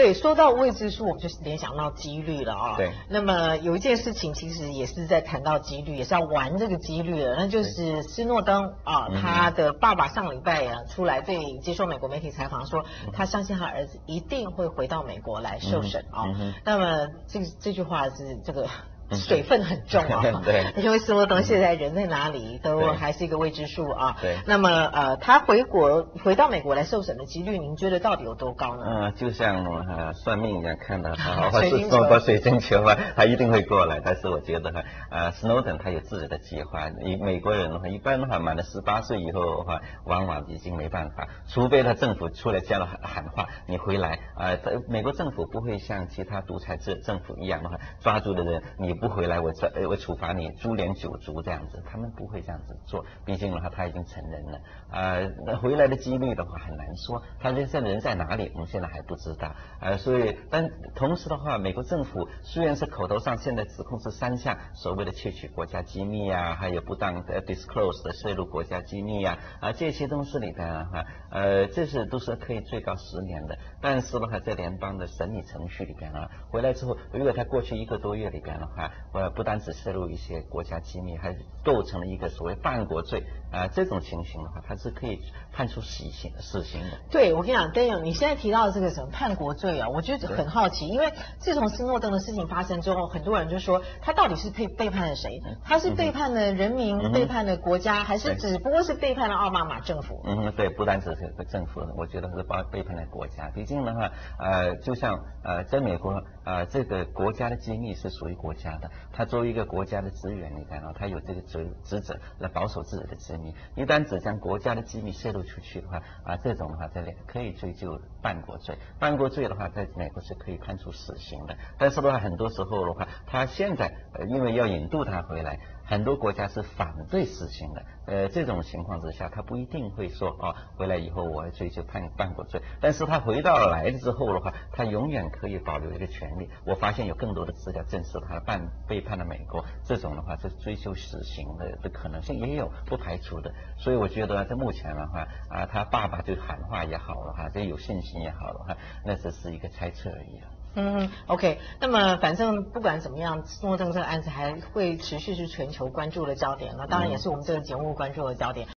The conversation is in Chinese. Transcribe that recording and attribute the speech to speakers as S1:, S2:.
S1: 对，说到未知数，我们就是联想到几率了啊。
S2: 对。
S1: 那么有一件事情，其实也是在谈到几率，也是要玩这个几率的，那就是斯诺登啊，他的爸爸上礼拜啊出来对接受美国媒体采访说，他相信他儿子一定会回到美国来受审啊。那么这这句话是这个。水分很重啊，
S2: 对，
S1: 因为斯诺登现在人在哪里都还是一个未知数啊。
S2: 对，
S1: 那么呃，他回国回到美国来受审的几率，您觉得到底有多高呢？
S2: 嗯，就像呃算命一样，看到他 或是送个水晶球啊，他一定会过来。但是我觉得哈，呃，斯诺登他有自己的计划。以美国人的话，一般的话满了十八岁以后的话，往往已经没办法，除非他政府出来这样喊喊话，你回来啊。美国政府不会像其他独裁制政府一样的话，抓住的人你。不回来，我这我处罚你株连九族这样子，他们不会这样子做。毕竟的话，他已经成人了啊。那回来的几率的话很难说，他现在人在哪里，我们现在还不知道啊。所以，但同时的话，美国政府虽然是口头上现在指控是三项所谓的窃取国家机密啊，还有不当的 disclose 的泄露国家机密啊啊这些东西里边的话，呃，这是都是可以最高十年的。但是的话，在联邦的审理程序里边啊，回来之后，如果他过去一个多月里边的话，呃，不单只泄露一些国家机密，还构成了一个所谓叛国罪啊，这种情形的话，他是可以判处死刑死刑的。
S1: 对，我跟你讲，Daniel，你现在提到的这个什么叛国罪啊，我觉得很好奇，因为自从斯诺登的事情发生之后，很多人就说他到底是背背叛了谁？他是背叛了人民，背叛了国家，还是只不过是背叛了奥巴马政府？
S2: 嗯，对，不单只是政府，我觉得是包背叛了国家。毕竟的话，呃，就像呃，在美国呃，这个国家的机密是属于国家他作为一个国家的职员，你看啊，他有这个职职责来保守自己的机密。一旦只将国家的机密泄露出去的话，啊，这种的话在可以追究叛国罪。叛国罪的话，在美国是可以判处死刑的。但是的话，很多时候的话，他现在因为要引渡他回来。很多国家是反对死刑的，呃，这种情况之下，他不一定会说啊，回来以后我要追究叛叛国罪，但是他回到来了之后的话，他永远可以保留一个权利。我发现有更多的资料证实他叛背叛了美国，这种的话是追究死刑的的可能性也有不排除的。所以我觉得在目前的话啊，他爸爸对喊话也好的话，这有信心也好的话，那只是一个猜测而已了。
S1: 嗯，OK，那么反正不管怎么样，斯诺登这个案子还会持续是全球关注的焦点，那当然也是我们这个节目关注的焦点。